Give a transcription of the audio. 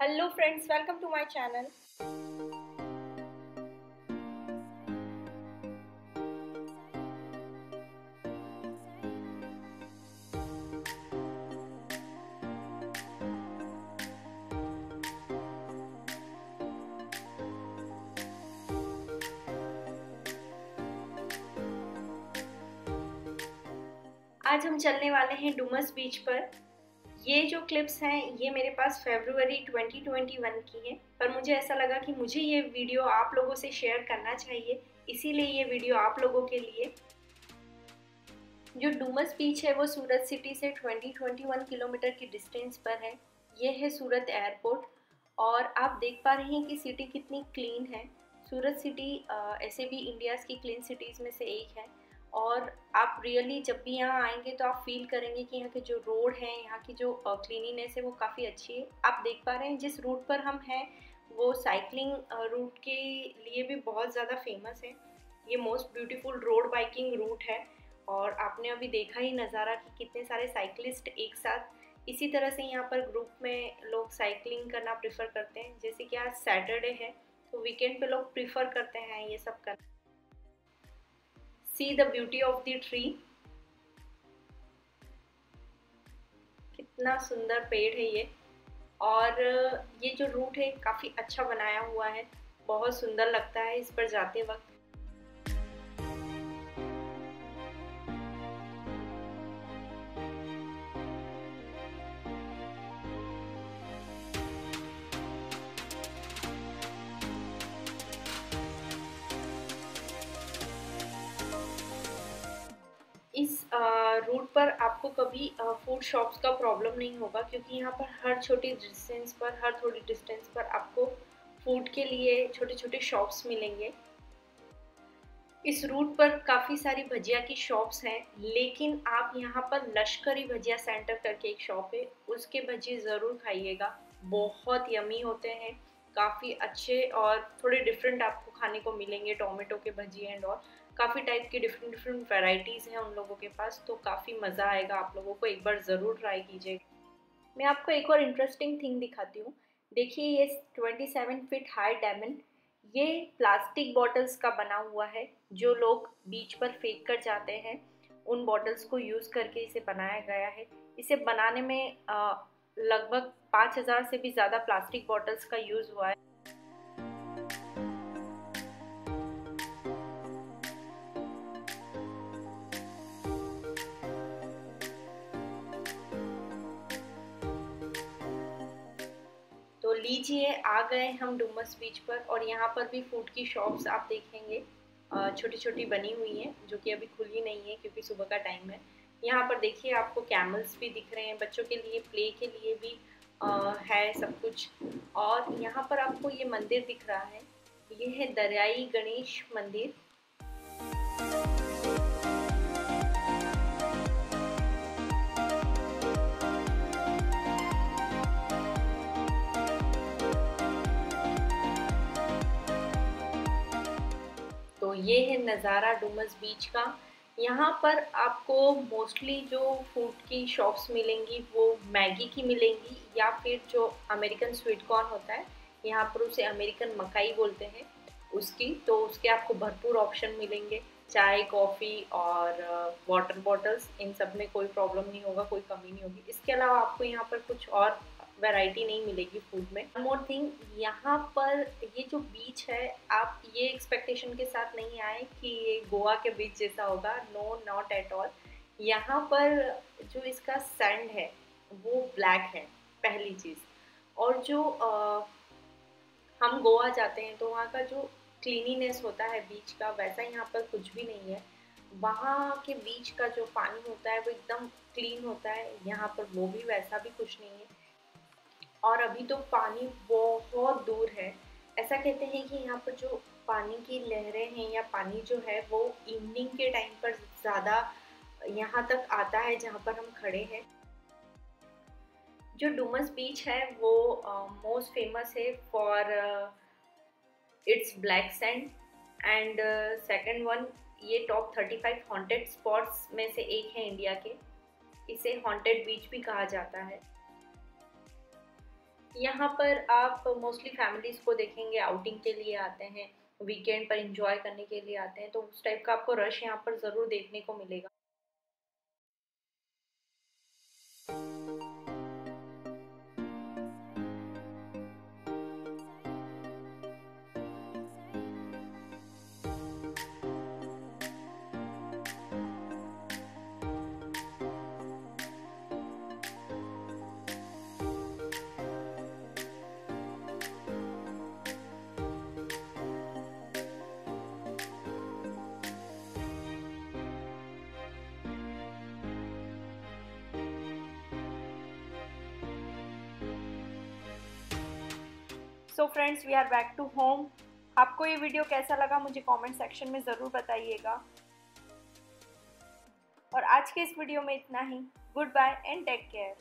Hello friends welcome to my channel आज हम चलने वाले हैं डुमस बीच पर। ये जो क्लिप्स हैं, ये मेरे पास फेब्रुवरी 2021 की है, पर मुझे ऐसा लगा कि मुझे ये वीडियो आप लोगों से शेयर करना चाहिए, इसीलिए ये वीडियो आप लोगों के लिए। जो डूमस बीच है, वो सूरत सिटी से 2021 किलोमीटर की डिस्टेंस पर है। ये है सूरत एयरपोर्ट और आप देख पा रहे हैं कि सिटी कितनी क्लीन है। सूरत सिटी ऐसे भी इंडियाज़ की क्लीन सिटीज़ में से एक है। और आप रियली जब भी यहाँ आएँगे तो आप फील करेंगे कि यहाँ के जो रोड हैं, यहाँ की जो क्लीनिनेस है वो काफ़ी अच्छी है। आप देख पा रहे हैं जिस रूट पर हम हैं, वो साइकिलिंग रूट के लिए भी बहुत ज़्यादा फ़ेमस है। ये most beautiful road biking route है और आपने अभी देखा ही नज़ारा कि कितने सारे साइकिलिस्ट एक साथ इसी तरह से यहाँ पर ग्रुप में लोग साइकिलिंग करना प्रेफर करते हैं। जैसे कि आज सैटरडे है तो वीकेंड पे लोग प्रेफर करते हैं ये सब करना। See the beauty of the tree. कितना सुंदर पेड़ है ये। और, ये जो रूट है, काफ़ी अच्छा बनाया हुआ है। बहुत सुंदर लगता है इस पर जाते वक्त। रूट पर आपको कभी फ़ूड शॉप्स का प्रॉब्लम नहीं होगा, क्योंकि यहाँ पर हर छोटी डिस्टेंस पर, हर थोड़ी डिस्टेंस पर आपको फ़ूड के लिए छोटे छोटे शॉप्स मिलेंगे। इस रूट पर काफ़ी सारी भजिया की शॉप्स हैं, लेकिन आप यहाँ पर लश्करी भजिया सेंटर करके एक शॉप है, उसके भजिए ज़रूर खाइएगा। बहुत यमी होते हैं, काफ़ी अच्छे और थोड़े डिफरेंट आपको खाने को मिलेंगे, टोमेटो के भजिए एंड और काफ़ी टाइप की डिफरेंट डिफरेंट वेराइटीज़ हैं उन लोगों के पास तो काफ़ी मज़ा आएगा, आप लोगों को एक बार ज़रूर ट्राई कीजिएगा। मैं आपको एक और इंटरेस्टिंग थिंग दिखाती हूँ। देखिए ये 27 फीट हाई डायमंड ये प्लास्टिक बॉटल्स का बना हुआ है, जो लोग बीच पर फेंक कर जाते हैं, उन बॉटल्स को यूज़ करके इसे बनाया गया है। इसे बनाने में लगभग पाँच हज़ार से भी ज़्यादा प्लास्टिक बॉटल्स का यूज़ हुआ है। लीजिए आ गए हम डुमस बीच पर और यहाँ पर भी फ़ूड की शॉप्स आप देखेंगे। छोटी छोटी बनी हुई हैं जो कि अभी खुली नहीं है क्योंकि सुबह का टाइम है। यहाँ पर देखिए आपको कैमल्स भी दिख रहे हैं बच्चों के लिए प्ले के लिए भी आ, है सब कुछ। और यहाँ पर आपको ये मंदिर दिख रहा है। ये है दरियाई गणेश मंदिर। ये है नज़ारा डुमस बीच का। यहाँ पर आपको मोस्टली जो फ़ूड की शॉप्स मिलेंगी, वो मैगी की मिलेंगी या फिर जो अमेरिकन स्वीट कॉर्न होता है, यहाँ पर उसे अमेरिकन मकाई बोलते हैं, उसकी तो उसके आपको भरपूर ऑप्शन मिलेंगे। चाय कॉफ़ी और वाटर बॉटल्स इन सब में कोई प्रॉब्लम नहीं होगा, कोई कमी नहीं होगी। इसके अलावा आपको यहाँ पर कुछ और वैरायटी नहीं मिलेगी फ़ूड में. मोर थिंग यहाँ पर ये जो बीच है आप ये एक्सपेक्टेशन के साथ नहीं आए कि ये गोवा के बीच जैसा होगा. नो नॉट एट ऑल यहाँ पर जो इसका सैंड है वो ब्लैक है पहली चीज़. और जो आ, हम गोवा जाते हैं तो वहाँ का जो क्लीनीनेस होता है बीच का वैसा यहाँ पर कुछ भी नहीं है. वहाँ के बीच का जो पानी होता है वो एकदम क्लीन होता है. यहाँ पर वो भी वैसा भी कुछ नहीं है. और अभी तो पानी बहुत दूर है। ऐसा कहते हैं कि यहाँ पर जो पानी की लहरें हैं या पानी जो है वो इवनिंग के टाइम पर ज़्यादा यहाँ तक आता है जहाँ पर हम खड़े हैं। जो डुमस बीच है वो मोस्ट फ़ेमस है for its black sand and second one ये टॉप 35 हॉन्टेड स्पॉट्स में से एक है इंडिया के। इसे हॉन्टेड बीच भी कहा जाता है। यहाँ पर आप मोस्टली फैमिलीज़ को देखेंगे आउटिंग के लिए आते हैं वीकेंड पर इंजॉय करने के लिए आते हैं तो उस टाइप का आपको रश यहाँ पर ज़रूर देखने को मिलेगा। So friends we are back to home आपको ये वीडियो कैसा लगा मुझे कमेंट सेक्शन में ज़रूर बताइएगा। और आज के इस वीडियो में इतना ही। Goodbye and take care